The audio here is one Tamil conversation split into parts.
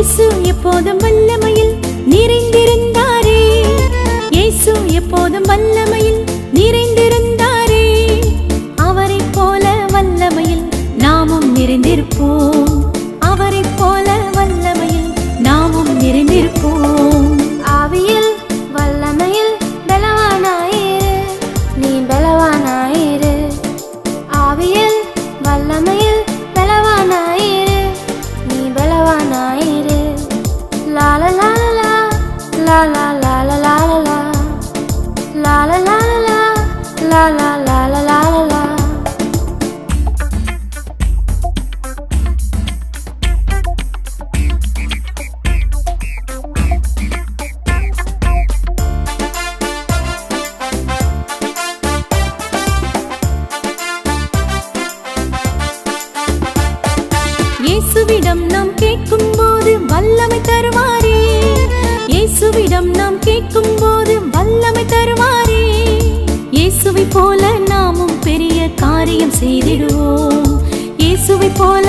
இயேசு எப்போதும் வல்லமையில் நிறைந்திருந்தாரே. இயேசு எப்போதும் வல்லமையில் நிறைந்திருந்தாரே. அவரை போல வல்லமையில் நாமும் நிறைந்திருப்போம். La la la la la la la la இயேசுவிடம் நாம் கேட்கும்போது வல்லமை தருவாரே இயேசுவிடம் நாம் கேட்கும் போது வல்லமை தருவாரே செய்திடுவோம். இயேசுவை போல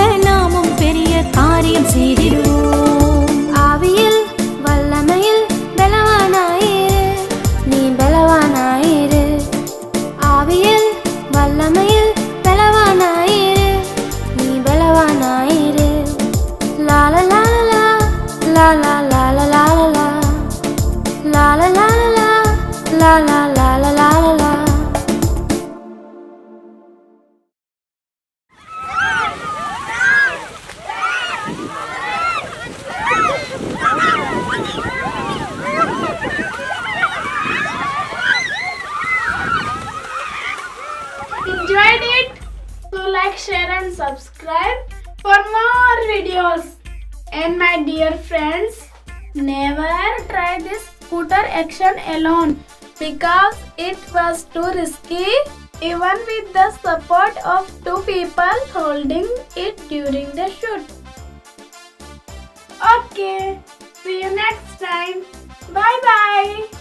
enjoyed it. So like share and subscribe for more videos. And my dear friends never try this scooter action alone because it was too risky even with the support of two people holding it during the shoot. Okay see you next time. Bye bye